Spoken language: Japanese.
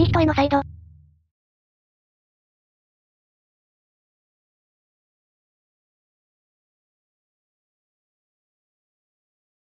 何人へのサイド。